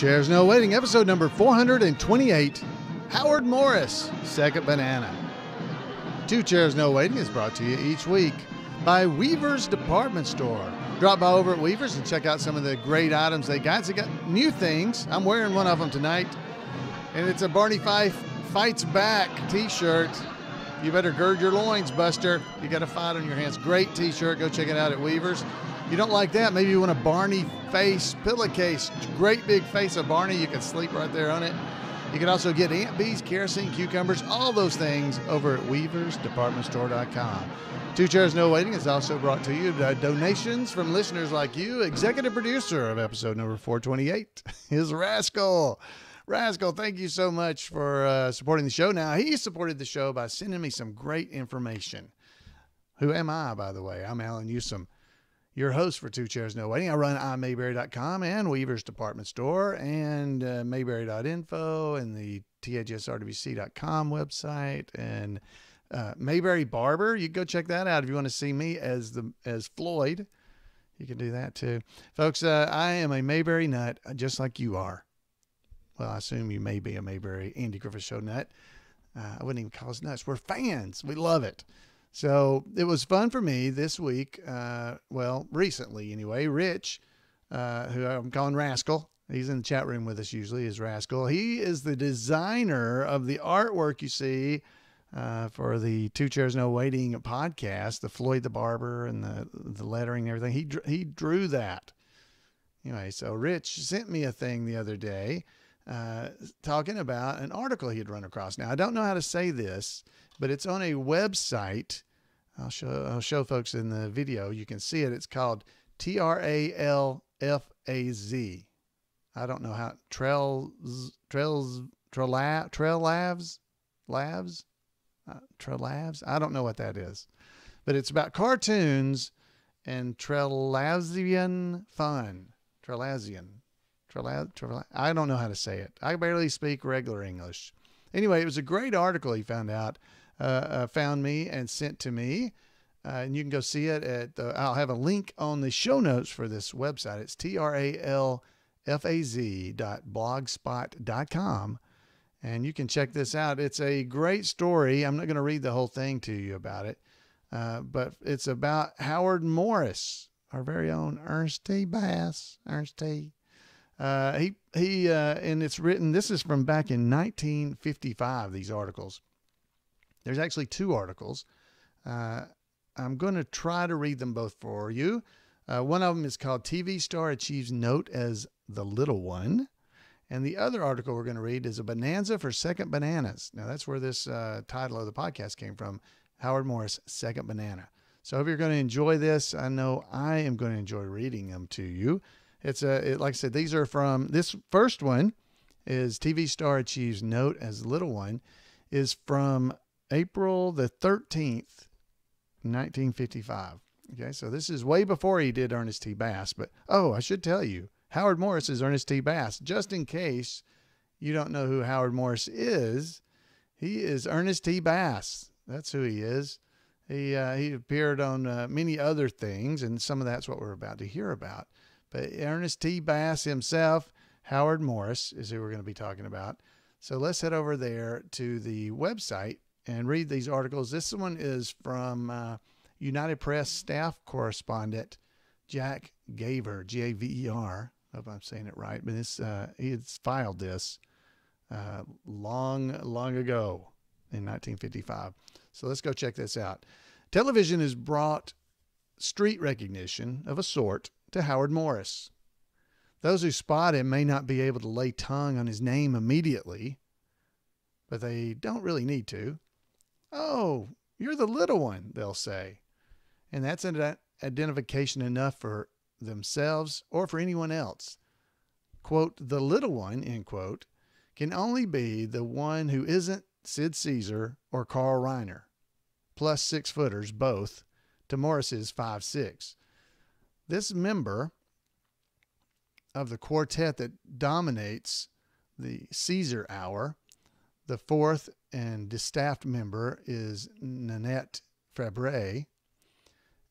Chairs No Waiting, episode number 428. Howard Morris, Second Banana. Two Chairs No Waiting is brought to you each week by Weaver's Department Store. Drop by over at Weaver's and check out some of the great items they got. They got new things. I'm wearing one of them tonight, and it's a Barney Fife Fights Back t shirt. You better gird your loins, Buster. You got a fight on your hands. Great t shirt. Go check it out at Weaver's. You don't like that? Maybe you want a Barney face pillowcase. Great big face of Barney. You can sleep right there on it. You can also get Aunt Bee's kerosene, cucumbers, all those things over at weaversdepartmentstore.com. Two Chairs No Waiting is also brought to you by donations from listeners like you. Executive producer of episode number 428 is Rascal. Rascal, thank you so much for uh, supporting the show. Now, he supported the show by sending me some great information. Who am I, by the way? I'm Allan Newsome your host for Two Chairs No Waiting. I run iMayberry.com and Weaver's Department Store and uh, Mayberry.info and the TAGSRWC.com website and uh, Mayberry Barber. You go check that out if you want to see me as the as Floyd. You can do that too, folks. Uh, I am a Mayberry nut, just like you are. Well, I assume you may be a Mayberry Andy Griffith Show nut. Uh, I wouldn't even call us nuts. We're fans. We love it. So it was fun for me this week. Uh, well, recently anyway. Rich, uh, who I'm calling Rascal, he's in the chat room with us usually, is Rascal. He is the designer of the artwork you see uh, for the Two Chairs No Waiting podcast, the Floyd the Barber and the the lettering and everything. He he drew that. Anyway, so Rich sent me a thing the other day uh, talking about an article he had run across. Now I don't know how to say this but it's on a website. I'll show I'll show folks in the video. You can see it. It's called T R A L F A Z. I don't know how trails trails trail trail labs labs uh, trail labs. I don't know what that is, but it's about cartoons and Trelazian fun. Trelaz, I don't know how to say it. I barely speak regular English. Anyway, it was a great article he found out uh, uh, found me and sent to me. Uh, and you can go see it at the, I'll have a link on the show notes for this website. It's T R A L F A Z dot blogspot dot com. And you can check this out. It's a great story. I'm not going to read the whole thing to you about it, uh, but it's about Howard Morris, our very own Ernest T. Bass. Ernest T. Uh, he he, uh, and it's written. This is from back in 1955. These articles, there's actually two articles. Uh, I'm going to try to read them both for you. Uh, one of them is called TV Star Achieves Note as the Little One. And the other article we're going to read is A Bonanza for Second Bananas. Now, that's where this uh, title of the podcast came from Howard Morris, Second Banana. So, I hope you're going to enjoy this. I know I am going to enjoy reading them to you. It's a, it, like I said, these are from this first one is TV Star Achieves Note as Little One is from April the 13th, 1955. Okay, so this is way before he did Ernest T. Bass. But oh, I should tell you, Howard Morris is Ernest T. Bass. Just in case you don't know who Howard Morris is, he is Ernest T. Bass. That's who he is. He uh, he appeared on uh, many other things, and some of that's what we're about to hear about. But Ernest T. Bass himself, Howard Morris, is who we're going to be talking about. So let's head over there to the website and read these articles. This one is from uh, United Press staff correspondent Jack Gaver, G A V E R. Hope I'm saying it right, but this uh, he had filed this uh, long, long ago in 1955. So let's go check this out. Television has brought street recognition of a sort to Howard Morris. Those who spot him may not be able to lay tongue on his name immediately, but they don't really need to. Oh, you're the little one, they'll say. And that's an identification enough for themselves or for anyone else. Quote, the little one, end quote, can only be the one who isn't Sid Caesar or Carl Reiner, plus six footers both, to Morris's five six. This member of the quartet that dominates the Caesar hour the fourth and distaffed member is Nanette Fabray,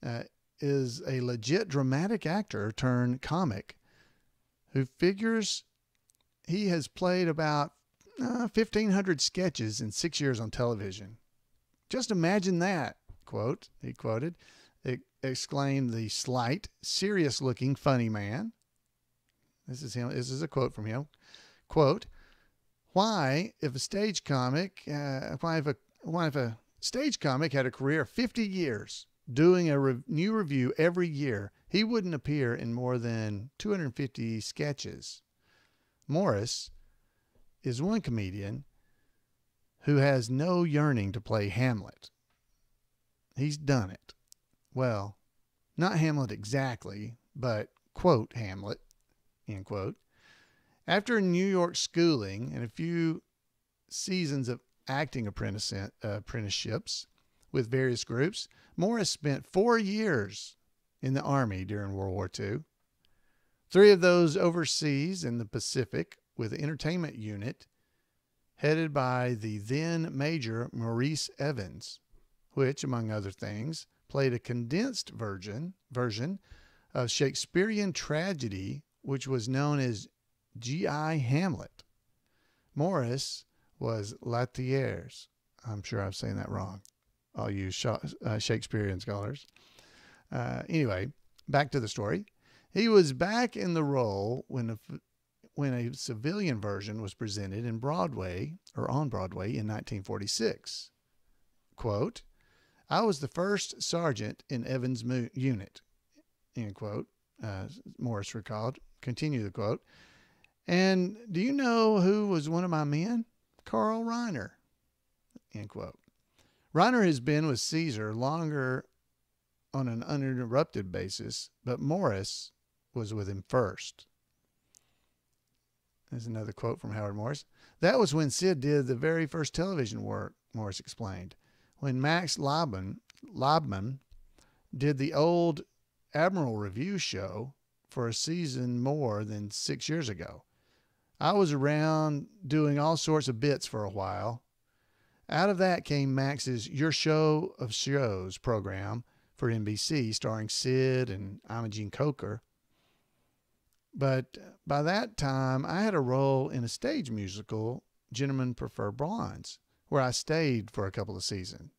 uh, is a legit dramatic actor turned comic who figures he has played about uh, 1,500 sketches in six years on television. Just imagine that, quote, he quoted, exclaimed the slight, serious looking, funny man. This is him. This is a quote from him. Quote, why, if a stage comic, uh, why if a, why if a stage comic had a career of 50 years doing a re- new review every year, he wouldn't appear in more than 250 sketches. Morris is one comedian who has no yearning to play Hamlet. He's done it. Well, not Hamlet exactly, but quote Hamlet, end quote. After New York schooling and a few seasons of acting apprentice, apprenticeships with various groups, Morris spent four years in the Army during World War II. Three of those overseas in the Pacific with the entertainment unit headed by the then Major Maurice Evans, which, among other things, played a condensed version version of Shakespearean tragedy, which was known as G.I. Hamlet. Morris was Lathier's. I'm sure I'm saying that wrong. I'll use uh, Shakespearean scholars. Uh, anyway, back to the story. He was back in the role when a, when a civilian version was presented in Broadway or on Broadway in 1946. Quote, I was the first sergeant in Evans' unit, end quote, uh, Morris recalled. Continue the quote. And do you know who was one of my men? Carl Reiner, end quote. Reiner has been with Caesar longer on an uninterrupted basis, but Morris was with him first. There's another quote from Howard Morris. That was when Sid did the very first television work, Morris explained. When Max Lobman, Lobman did the old Admiral Review show for a season more than six years ago. I was around doing all sorts of bits for a while. Out of that came Max's Your Show of Shows program for NBC, starring Sid and Imogene Coca. But by that time, I had a role in a stage musical, Gentlemen Prefer Blondes, where I stayed for a couple of seasons.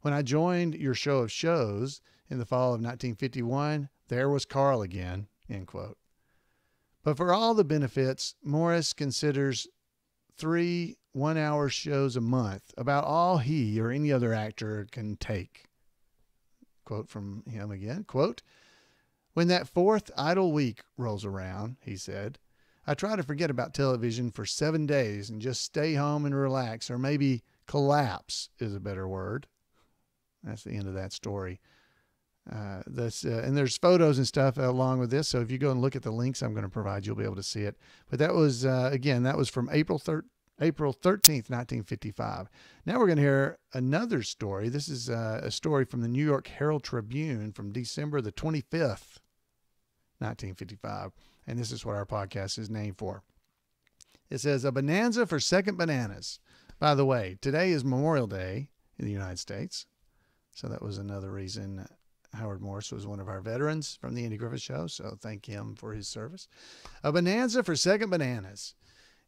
When I joined your show of shows in the fall of 1951, there was Carl again, end quote. But for all the benefits, Morris considers three one hour shows a month about all he or any other actor can take. Quote from him again quote, When that fourth idle week rolls around, he said, I try to forget about television for seven days and just stay home and relax, or maybe collapse is a better word. That's the end of that story. Uh, this uh, and there's photos and stuff along with this. So if you go and look at the links I'm going to provide, you'll be able to see it. But that was uh, again that was from April 3rd. April 13th, 1955. Now we're going to hear another story. This is uh, a story from the New York Herald Tribune from December the 25th, 1955. And this is what our podcast is named for. It says, A bonanza for second bananas. By the way, today is Memorial Day in the United States. So that was another reason Howard Morris was one of our veterans from the Andy Griffith Show. So thank him for his service. A bonanza for second bananas.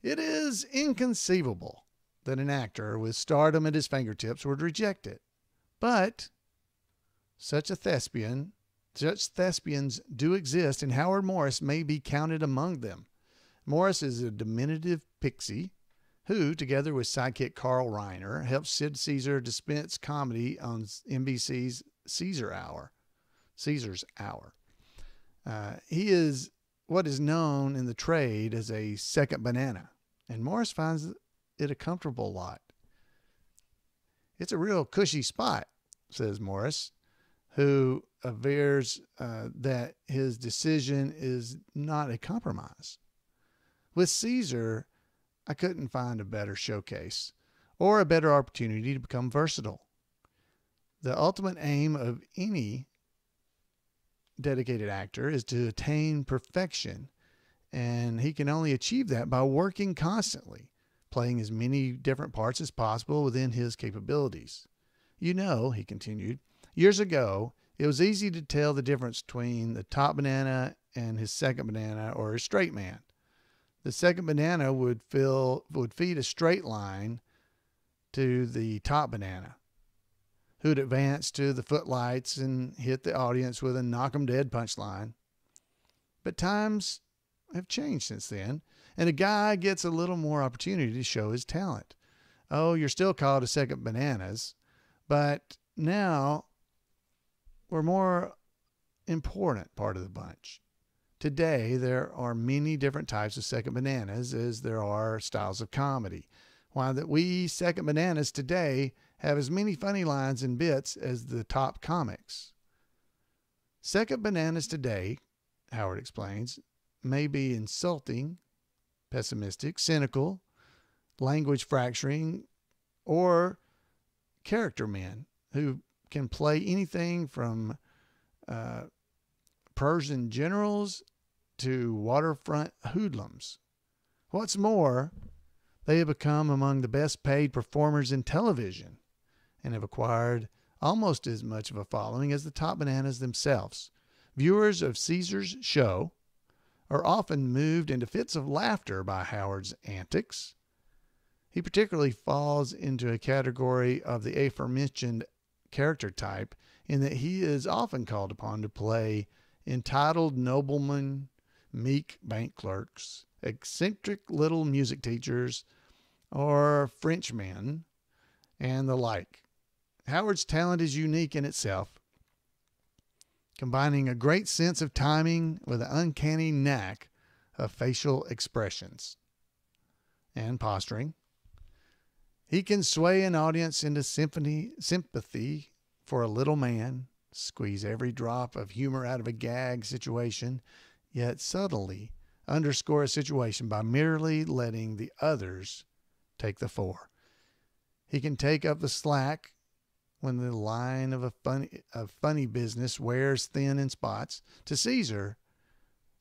It is inconceivable that an actor with stardom at his fingertips would reject it. But such a thespian, such thespians do exist, and Howard Morris may be counted among them. Morris is a diminutive pixie who, together with sidekick Carl Reiner, helped Sid Caesar dispense comedy on NBC's Caesar Hour, Caesar's Hour. Uh, he is what is known in the trade as a second banana, and Morris finds it a comfortable lot. It's a real cushy spot, says Morris, who avers uh, that his decision is not a compromise. With Caesar, I couldn't find a better showcase or a better opportunity to become versatile. The ultimate aim of any dedicated actor is to attain perfection, and he can only achieve that by working constantly, playing as many different parts as possible within his capabilities. You know, he continued, years ago, it was easy to tell the difference between the top banana and his second banana or a straight man. the second banana would fill would feed a straight line to the top banana, who'd advance to the footlights and hit the audience with a knock 'em dead punchline. But times have changed since then, and a guy gets a little more opportunity to show his talent. Oh, you're still called a second bananas, but now we're more important part of the bunch. Today, there are many different types of second bananas as there are styles of comedy. Why that we second bananas today have as many funny lines and bits as the top comics. Second bananas today, Howard explains, may be insulting, pessimistic, cynical, language fracturing, or character men who can play anything from uh, Persian generals to waterfront hoodlums. What's more, they have become among the best paid performers in television and have acquired almost as much of a following as the top bananas themselves. Viewers of Caesar's show are often moved into fits of laughter by Howard's antics. He particularly falls into a category of the aforementioned character type in that he is often called upon to play entitled noblemen, meek bank clerks, eccentric little music teachers, or Frenchmen, and the like. Howard's talent is unique in itself, combining a great sense of timing with an uncanny knack of facial expressions and posturing. He can sway an audience into symphony, sympathy for a little man, squeeze every drop of humor out of a gag situation, yet subtly underscore a situation by merely letting the others take the fore. He can take up the slack when the line of a funny funny business wears thin in spots. To Caesar,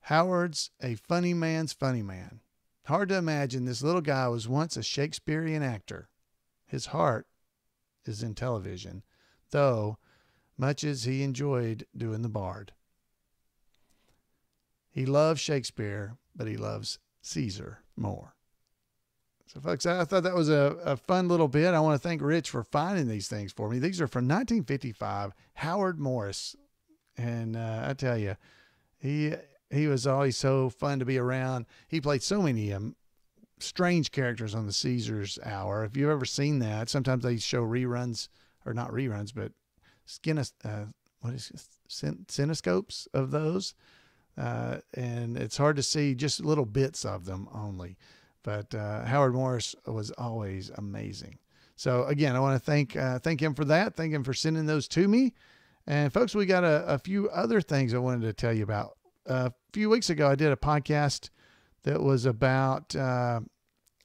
Howard's a funny man's funny man. Hard to imagine this little guy was once a Shakespearean actor. His heart is in television, though much as he enjoyed doing the bard. He loves Shakespeare, but he loves Caesar more. So, folks, I thought that was a, a fun little bit. I want to thank Rich for finding these things for me. These are from 1955, Howard Morris. And uh, I tell you, he he was always so fun to be around. He played so many um, strange characters on the Caesars Hour. If you've ever seen that, sometimes they show reruns, or not reruns, but skin uh, what is it? kinescopes of those, uh, and it's hard to see just little bits of them only. But uh, Howard Morris was always amazing. So again, I want to thank uh, thank him for that. Thank him for sending those to me. And folks, we got a, a few other things I wanted to tell you about. a few weeks ago, I did a podcast that was about uh,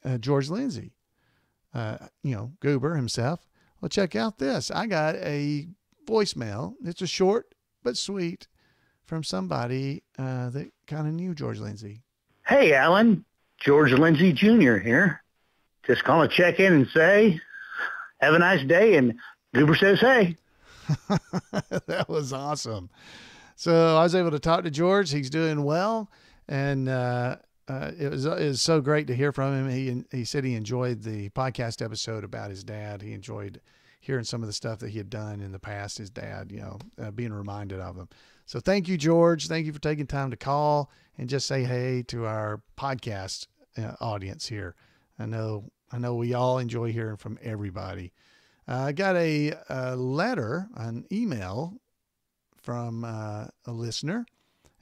uh, George Lindsay, you know, Goober himself. Well, check out this. I got a voicemail. It's a short but sweet from somebody uh, that kind of knew George Lindsay. Hey, Alan. George Lindsay Jr. here. Just calling to check in and say, have a nice day. And Goober says, hey. that was awesome. So I was able to talk to George. He's doing well. And uh, uh, it was it was so great to hear from him. He he said he enjoyed the podcast episode about his dad. He enjoyed hearing some of the stuff that he had done in the past, his dad, you know, uh, being reminded of him. So thank you, George. Thank you for taking time to call and just say hey to our podcast uh, audience here. I know, I know we all enjoy hearing from everybody. Uh, I got a, a, letter, an email from uh, a listener,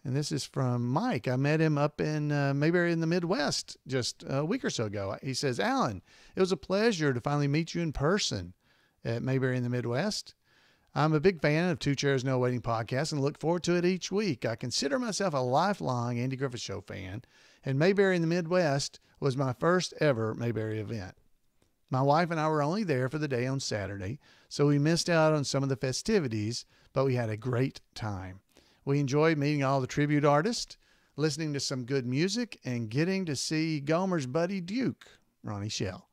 and this is from Mike. I met him up in uh, Mayberry in the Midwest just a week or so ago. He says, Alan, it was a pleasure to finally meet you in person at Mayberry in the Midwest. I'm a big fan of Two Chairs No Waiting podcast and look forward to it each week. I consider myself a lifelong Andy Griffith Show fan, and Mayberry in the Midwest was my first ever Mayberry event. My wife and I were only there for the day on Saturday, so we missed out on some of the festivities, but we had a great time. We enjoyed meeting all the tribute artists, listening to some good music, and getting to see Gomer's buddy Duke, Ronnie Schell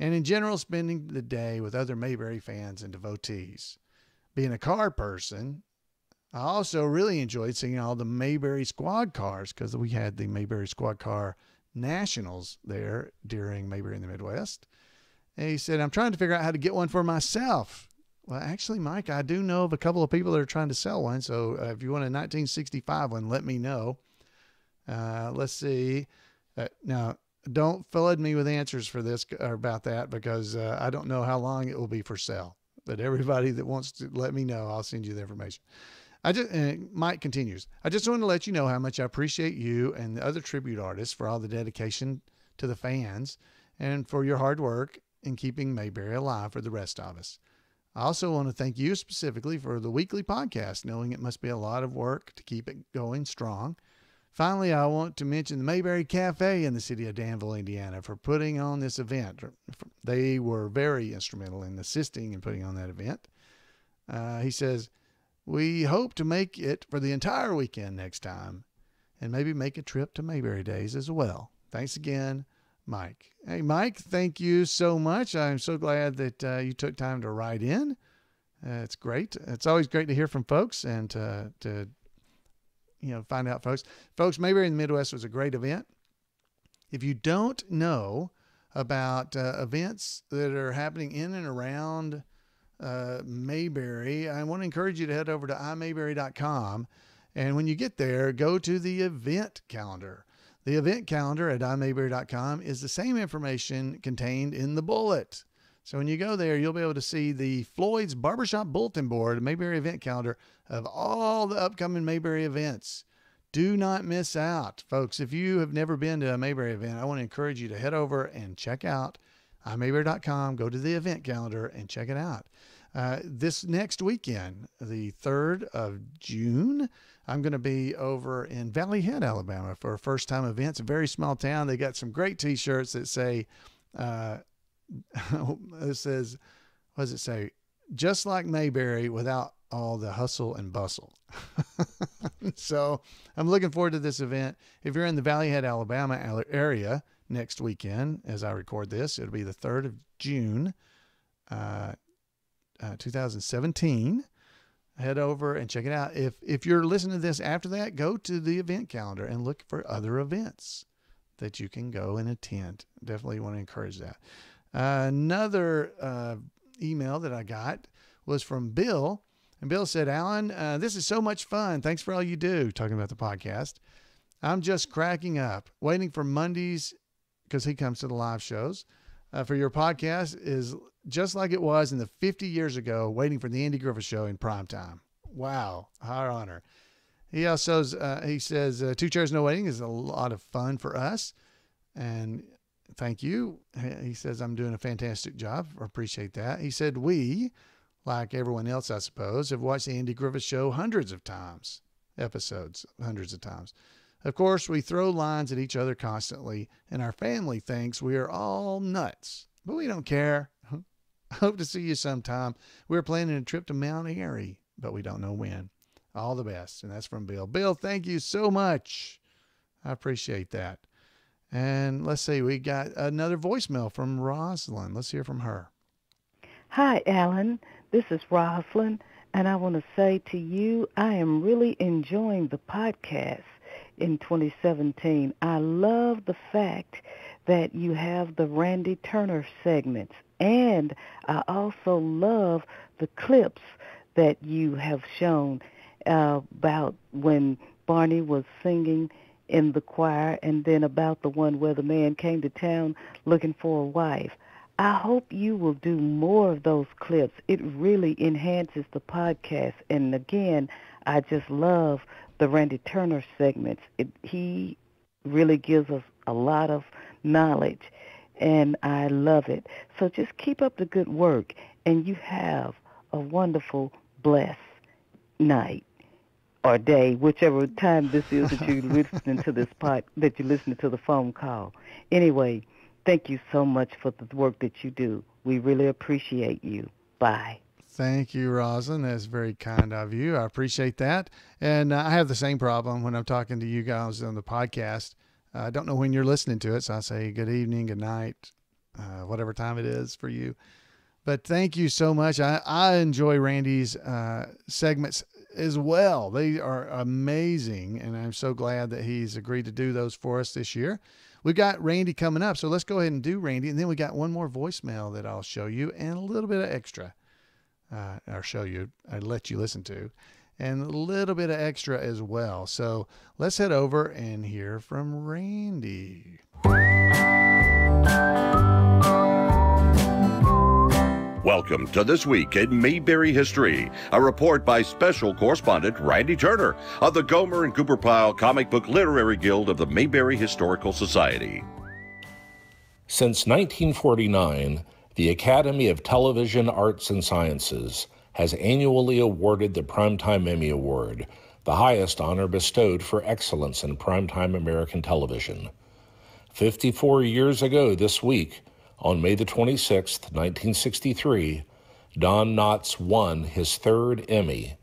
and in general, spending the day with other Mayberry fans and devotees. Being a car person, I also really enjoyed seeing all the Mayberry squad cars because we had the Mayberry squad car nationals there during Mayberry in the Midwest. And he said, I'm trying to figure out how to get one for myself. Well, actually, Mike, I do know of a couple of people that are trying to sell one. So uh, if you want a 1965 one, let me know. Uh, let's see. Uh, now, don't flood me with answers for this or about that because uh, I don't know how long it will be for sale. But everybody that wants to let me know, I'll send you the information. I just Mike continues. I just want to let you know how much I appreciate you and the other tribute artists for all the dedication to the fans and for your hard work in keeping Mayberry alive for the rest of us. I also want to thank you specifically for the weekly podcast, knowing it must be a lot of work to keep it going strong. Finally, I want to mention the Mayberry Cafe in the city of Danville, Indiana, for putting on this event. They were very instrumental in assisting in putting on that event. Uh, he says, We hope to make it for the entire weekend next time and maybe make a trip to Mayberry Days as well. Thanks again, Mike. Hey, Mike, thank you so much. I'm so glad that uh, you took time to write in. Uh, it's great. It's always great to hear from folks and to, to you know, find out, folks. Folks, Mayberry in the Midwest was a great event. If you don't know about uh, events that are happening in and around uh, Mayberry, I want to encourage you to head over to imayberry.com. And when you get there, go to the event calendar. The event calendar at imayberry.com is the same information contained in the eBullet. So when you go there, you'll be able to see the Floyd's Barbershop Bulletin Board, Mayberry event calendar of all the upcoming Mayberry events. Do not miss out, folks. If you have never been to a Mayberry event, I want to encourage you to head over and check out imayberry.com, go to the event calendar and check it out. Uh, this next weekend, the 3rd of June, I'm going to be over in Valley Head, Alabama for a first time event. It's a very small town. They got some great t shirts that say, uh, it says, what does it say? Just like Mayberry without all the hustle and bustle. so I'm looking forward to this event. If you're in the Valley Head, Alabama area next weekend, as I record this, it'll be the 3rd of June, uh, uh, 2017. Head over and check it out. If if you're listening to this after that, go to the event calendar and look for other events that you can go and attend. Definitely want to encourage that. Another uh, email that I got was from Bill. And Bill said, Alan, uh, this is so much fun. Thanks for all you do, talking about the podcast. I'm just cracking up, waiting for Mondays because he comes to the live shows. Uh, for your podcast is just like it was in the 50 years ago, waiting for the Andy Griffith Show in prime time. Wow, our honor. He also uh, he says uh, two chairs no waiting is a lot of fun for us, and thank you. He says, I'm doing a fantastic job. Appreciate that. He said, We, like everyone else, I suppose, have watched the Andy Griffith Show hundreds of times, episodes, hundreds of times. Of course, we throw lines at each other constantly, and our family thinks we are all nuts, but we don't care. Hope to see you sometime. We're planning a trip to Mount Airy, but we don't know when. All the best. And that's from Bill. Bill, thank you so much. I appreciate that. And let's see, we got another voicemail from Rosalind. Let's hear from her. Hi, Alan. This is Rosalind, and I want to say to you, I am really enjoying the podcast in 2017. I love the fact that you have the Randy Turner segments, and I also love the clips that you have shown uh, about when Barney was singing in the choir and then about the one where the man came to town looking for a wife. I hope you will do more of those clips. It really enhances the podcast. And again, I just love the Randy Turner segments. It, he really gives us a lot of knowledge, and I love it. So just keep up the good work, and you have a wonderful, blessed night or day, whichever time this is that you're listening to this pod, that you're listening to the phone call. Anyway, thank you so much for the work that you do. We really appreciate you. Bye. Thank you, Rosin. That's very kind of you. I appreciate that. And uh, I have the same problem when I'm talking to you guys on the podcast. Uh, I don't know when you're listening to it, so I say good evening, good night, uh, whatever time it is for you. But thank you so much. I, I enjoy Randy's uh, segments as well. They are amazing, and I'm so glad that he's agreed to do those for us this year. we've got Randy coming up, so let's go ahead and do Randy, and then we got one more voicemail that I'll show you and a little bit of extra. Uh, I'll show you. I let you listen to, and a little bit of extra as well. So let's head over and hear from Randy. Welcome to This Week in Mayberry History, a report by special correspondent Randy Turner of the Gomer and Goober Pyle Comic Book Literary Guild of the Mayberry Historical Society. Since 1949, the Academy of Television Arts and Sciences has annually awarded the Primetime Emmy Award, the highest honor bestowed for excellence in primetime American television. 54 years ago this week, on May the 26th, 1963, Don Knotts won his third Emmy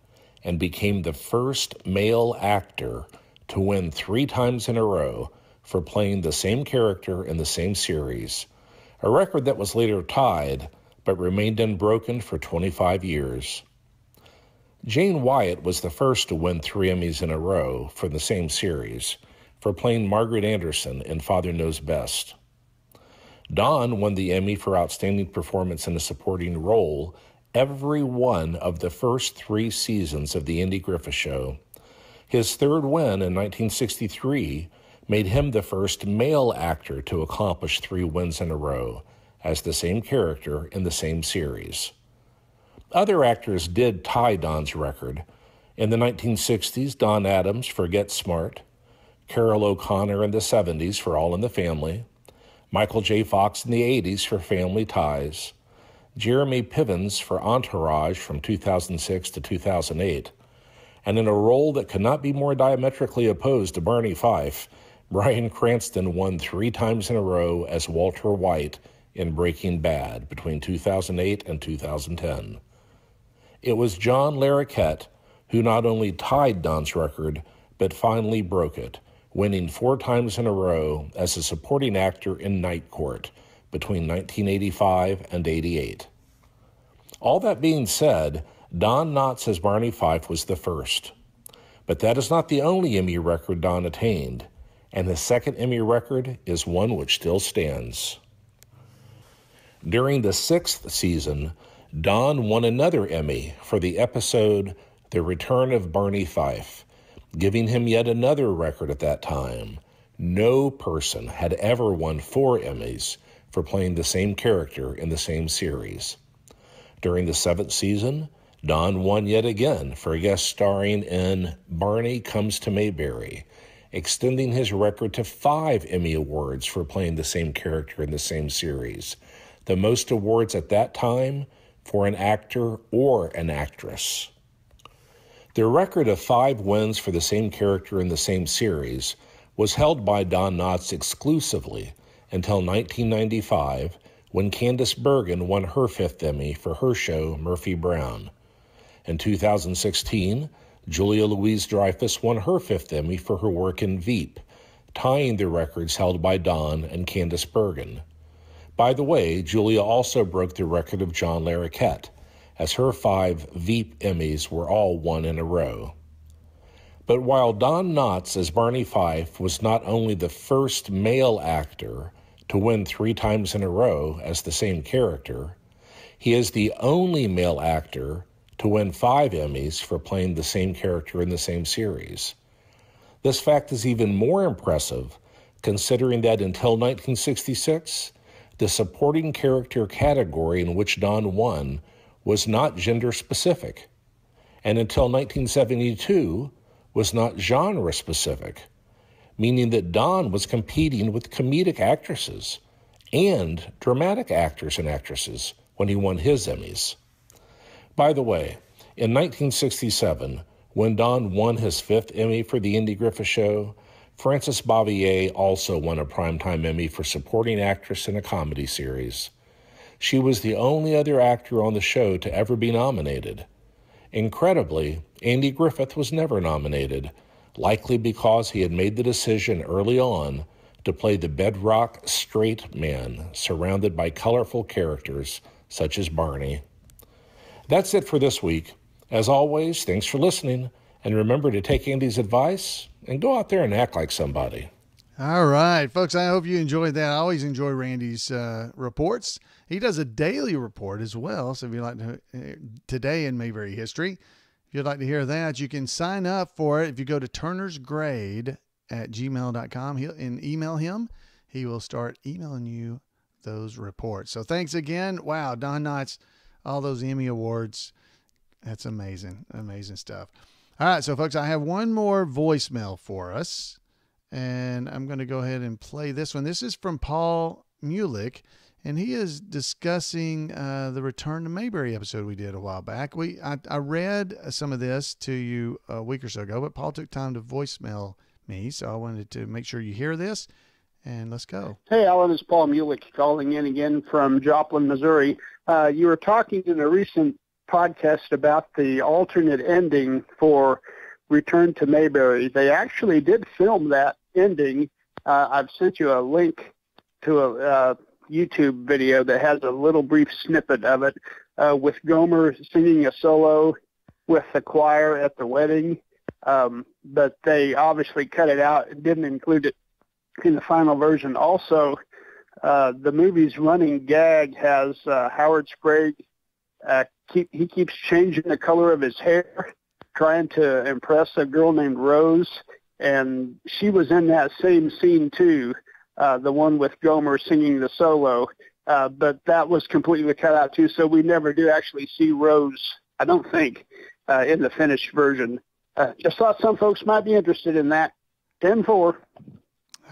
and became the first male actor to win three times in a row for playing the same character in the same series, a record that was later tied but remained unbroken for 25 years. Jane Wyatt was the first to win three Emmys in a row for the same series for playing Margaret Anderson in Father Knows Best. Don won the Emmy for Outstanding Performance in a Supporting Role every one of the first three seasons of The Andy Griffith Show. His third win in 1963 made him the first male actor to accomplish three wins in a row as the same character in the same series. Other actors did tie Don's record. In the 1960s, Don Adams for Get Smart, Carroll O'Connor in the 70s for All in the Family, Michael J. Fox in the 80s for Family Ties, Jeremy Pivens for Entourage from 2006 to 2008, and in a role that could not be more diametrically opposed to Barney Fife, Bryan Cranston won three times in a row as Walter White in Breaking Bad between 2008 and 2010. It was John Larroquette who not only tied Don's record, but finally broke it winning four times in a row as a supporting actor in Night Court between 1985 and 88. All that being said, Don Knotts as Barney Fife was the first. But that is not the only Emmy record Don attained, and his second Emmy record is one which still stands. During the sixth season, Don won another Emmy for the episode The Return of Barney Fife, giving him yet another record at that time. No person had ever won four Emmys for playing the same character in the same series. During the seventh season, Don won yet again for a guest starring in Barney Comes to Mayberry, extending his record to five Emmy Awards for playing the same character in the same series, the most awards at that time for an actor or an actress. The record of five wins for the same character in the same series was held by Don Knotts exclusively until 1995 when Candice Bergen won her fifth Emmy for her show Murphy Brown. In 2016, Julia Louise Dreyfus won her fifth Emmy for her work in Veep, tying the records held by Don and Candice Bergen. By the way, Julia also broke the record of John Larroquette as her five Veep Emmys were all won in a row. But while Don Knotts as Barney Fife was not only the first male actor to win three times in a row as the same character, he is the only male actor to win five Emmys for playing the same character in the same series. This fact is even more impressive considering that until 1966, the supporting character category in which Don won was not gender specific, and until 1972 was not genre specific, meaning that Don was competing with comedic actresses and dramatic actors and actresses when he won his Emmys. By the way, in 1967, when Don won his fifth Emmy for The Andy Griffith Show, Frances Bavier also won a Primetime Emmy for supporting actress in a comedy series. She was the only other actor on the show to ever be nominated. Incredibly, Andy Griffith was never nominated, likely because he had made the decision early on to play the bedrock straight man surrounded by colorful characters such as Barney. That's it for this week. As always, thanks for listening, and remember to take Andy's advice and go out there and act like somebody. All right, folks. I hope you enjoyed that. I always enjoy Randy's uh, reports. He does a daily report as well. So if you'd like to, uh, today in Mayberry history, if you'd like to hear that, you can sign up for it if you go to Turner's Grade at gmail.com and email him. He will start emailing you those reports. So thanks again. Wow, Don Knotts, all those Emmy awards. That's amazing, amazing stuff. All right, so folks, I have one more voicemail for us and I'm going to go ahead and play this one. This is from Paul Mulick, and he is discussing uh, the Return to Mayberry episode we did a while back. We I, I, read some of this to you a week or so ago, but Paul took time to voicemail me, so I wanted to make sure you hear this. And let's go. Hey, Alan, it's Paul Mulick calling in again from Joplin, Missouri. Uh, you were talking in a recent podcast about the alternate ending for Return to Mayberry. They actually did film that ending. Uh, I've sent you a link to a uh, YouTube video that has a little brief snippet of it uh, with Gomer singing a solo with the choir at the wedding. Um, but they obviously cut it out and didn't include it in the final version. Also, uh, the movie's running gag has uh, Howard Sprague. Uh, keep, he keeps changing the color of his hair trying to impress a girl named Rose, and she was in that same scene too, uh, the one with Gomer singing the solo. Uh, but that was completely cut out too, so we never do actually see Rose. I don't think uh, in the finished version. Uh, just thought some folks might be interested in that. Ten four.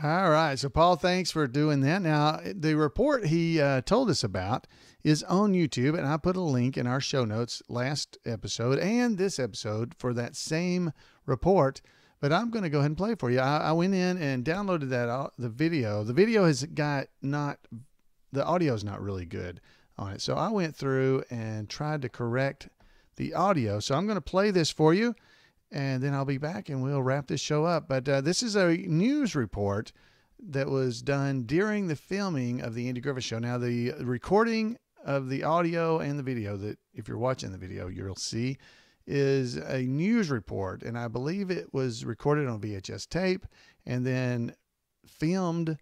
All right. So, Paul, thanks for doing that. Now, the report he uh, told us about is on YouTube, and I put a link in our show notes last episode and this episode for that same report. But I'm going to go ahead and play for you. I, I went in and downloaded that uh, the video. The video has got not the audio is not really good on it, so I went through and tried to correct the audio. So I'm going to play this for you and then I'll be back and we'll wrap this show up. But uh, this is a news report that was done during the filming of the Andy Griffith Show. Now, the recording of the audio and the video that, if you're watching the video, you'll see is a news report, and I believe it was recorded on VHS tape and then filmed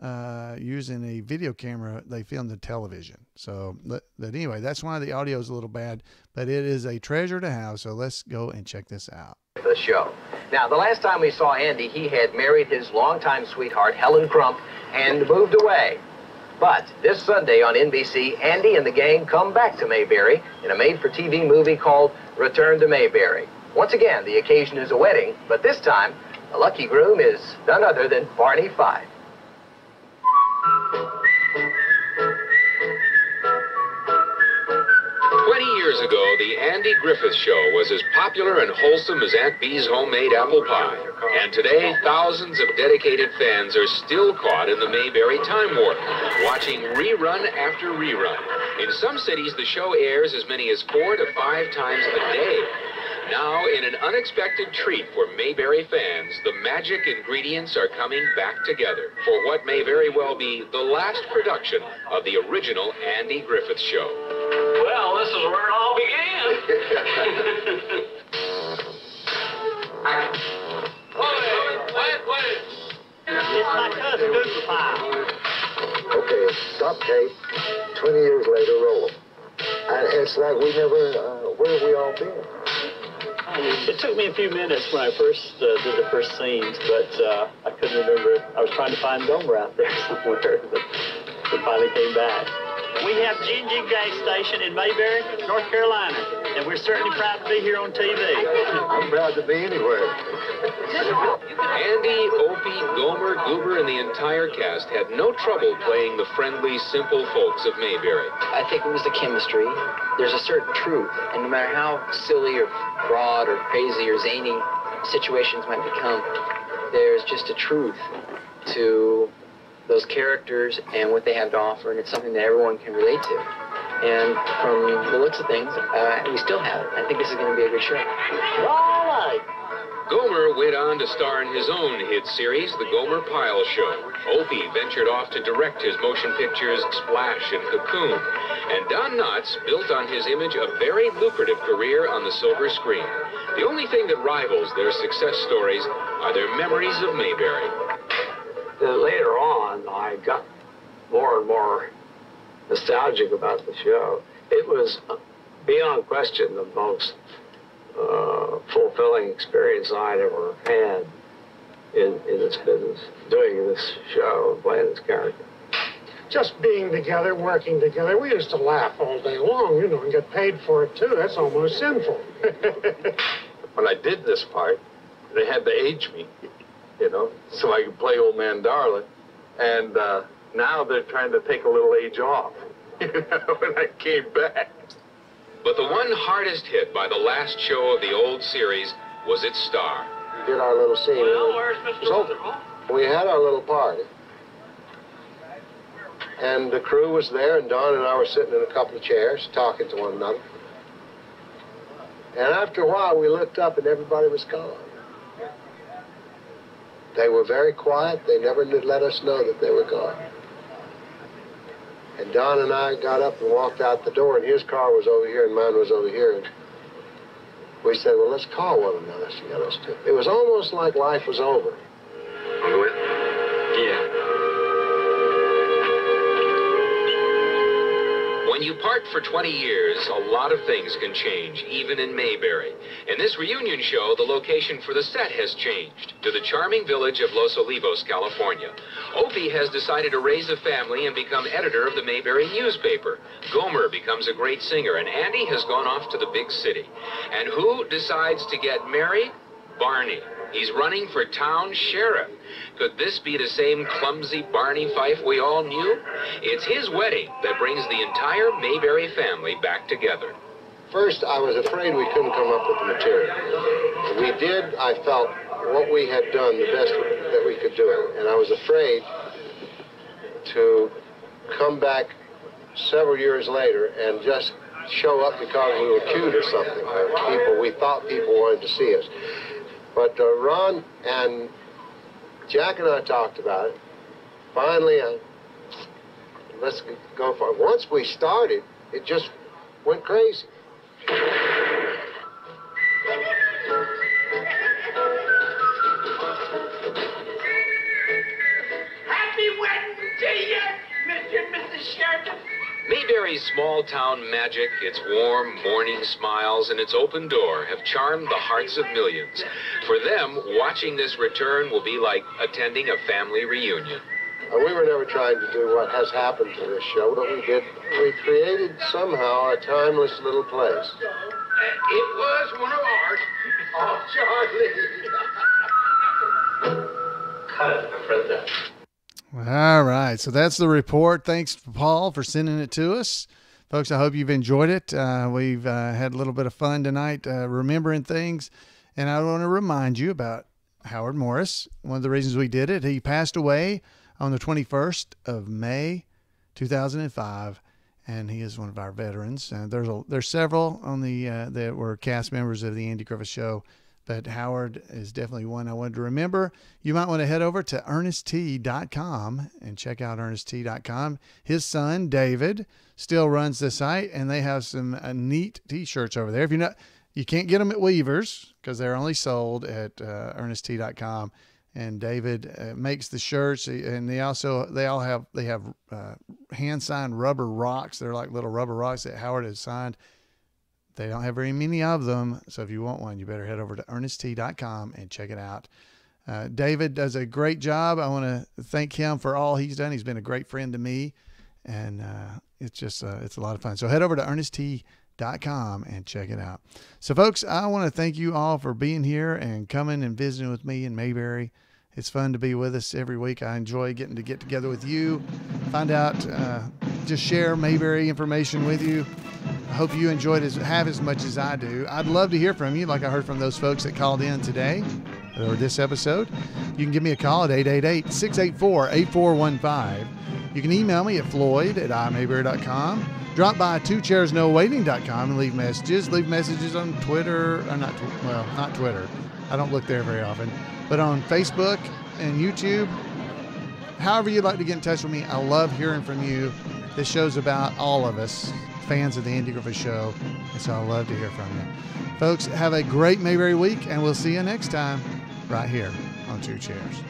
uh, using a video camera. They filmed the television. So, but, anyway, that's why the audio is a little bad, but it is a treasure to have. So let's go and check this out. The show. Now, the last time we saw Andy, he had married his longtime sweetheart, Helen Crump, and moved away. But this Sunday on NBC, Andy and the gang come back to Mayberry in a made-for-TV movie called Return to Mayberry. Once again, the occasion is a wedding, but this time, the lucky groom is none other than Barney Fife. Years ago, the Andy Griffith Show was as popular and wholesome as Aunt Bee's homemade apple pie. And today, thousands of dedicated fans are still caught in the Mayberry time warp, watching rerun after rerun. In some cities, the show airs as many as four to five times a day. Now, in an unexpected treat for Mayberry fans, the magic ingredients are coming back together for what may very well be the last production of the original Andy Griffith Show. Well, this is where it all began. wait, wait, wait. It's my cousin, Goober Okay, stop tape. 20 years later, roll them. And it's like we never, uh, where have we all been? It took me a few minutes when I first uh, did the first scenes, but uh, I couldn't remember. I was trying to find Gomer out there somewhere, but it finally came back. We have Gingy Gas Station in Mayberry, North Carolina, and we're certainly proud to be here on TV. I'm proud to be anywhere. Andy, Opie, Gomer, Goober, and the entire cast had no trouble playing the friendly, simple folks of Mayberry. I think it was the chemistry. There's a certain truth, and no matter how silly or broad or crazy or zany situations might become, there's just a truth to those characters and what they have to offer, and it's something that everyone can relate to. And from the looks of things, uh, we still have it. I think this is going to be a good show. All right. Gomer went on to star in his own hit series, The Gomer Pyle Show. Opie ventured off to direct his motion pictures Splash and Cocoon. And Don Knotts built on his image a very lucrative career on the silver screen. The only thing that rivals their success stories are their memories of Mayberry. Then later on, I got more and more nostalgic about the show. It was beyond question the most uh, fulfilling experience I'd ever had in, in this business, doing this show and playing this character. Just being together, working together, we used to laugh all day long, you know, and get paid for it too. That's almost sinful. when I did this part, they had to age me, you know, so I could play Old Man Darling. And uh, now they're trying to take a little age off, you know, when I came back. But the one hardest hit by the last show of the old series was its star. We did our little scene. Well, where's Mr. So, we had our little party. And the crew was there, and Don and I were sitting in a couple of chairs talking to one another. And after a while, we looked up and everybody was gone. They were very quiet. They never let us know that they were gone. And Don and I got up and walked out the door, and his car was over here, and mine was over here. And we said, well, let's call one another. Do. It was almost like life was over. You part for 20 years, a lot of things can change, even in Mayberry. In this reunion show, the location for the set has changed to the charming village of Los Olivos, California. Opie has decided to raise a family and become editor of the Mayberry newspaper. Gomer becomes a great singer, and Andy has gone off to the big city. And who decides to get married? Barney. He's running for town sheriff. Could this be the same clumsy Barney Fife we all knew? It's his wedding that brings the entire Mayberry family back together. First, I was afraid we couldn't come up with the material. We did, I felt, what we had done the best that we could do it. And I was afraid to come back several years later and just show up because we were cute or something. Or people, we thought people wanted to see us. But uh, Ron and Jack and I talked about it. Finally, I, let's go for it. Once we started, it just went crazy. Mayberry's small town magic, its warm morning smiles, and its open door have charmed the hearts of millions. For them, watching this return will be like attending a family reunion. We were never trying to do what has happened to this show. What we did, we created somehow a timeless little place. It was one of ours. Oh, Charlie. Cut it, my friend. All right. So that's the report. Thanks, Paul, for sending it to us. Folks, I hope you've enjoyed it. Uh, we've uh, had a little bit of fun tonight uh, remembering things. And I want to remind you about Howard Morris. One of the reasons we did it, he passed away on the 21st of May, 2005. And he is one of our veterans. Uh, there's a, there's several on the uh, that were cast members of the Andy Griffith Show but Howard is definitely one I wanted to remember. You might want to head over to ErnestT.com and check out ErnestT.com. His son, David, still runs the site, and they have some uh, neat t shirts over there. If you're not, you can't get them at Weavers because they're only sold at uh, ErnestT.com. And David uh, makes the shirts, and they also they all have they have uh, hand signed rubber rocks. They're like little rubber rocks that Howard has signed they don't have very many of them. So if you want one, you better head over to ErnestT.com and check it out. Uh, David does a great job. I want to thank him for all he's done. He's been a great friend to me, and uh, it's just uh, it's a lot of fun. So head over to ErnestT.com and check it out. So, folks, I want to thank you all for being here and coming and visiting with me in Mayberry. It's fun to be with us every week. I enjoy getting to get together with you, find out, uh, just share Mayberry information with you. Hope you enjoyed as have as much as I do. I'd love to hear from you, like I heard from those folks that called in today or this episode. You can give me a call at 888 684 8415. You can email me at floyd at imayberry.com. Drop by two chairs no twochairsnowaiting.com and leave messages. Leave messages on Twitter, or not, well, not Twitter. I don't look there very often but on Facebook and YouTube. However, you'd like to get in touch with me, I love hearing from you. This show's about all of us, fans of the Andy Griffith Show, and so I love to hear from you. Folks, have a great Mayberry week, and we'll see you next time right here on Two Chairs.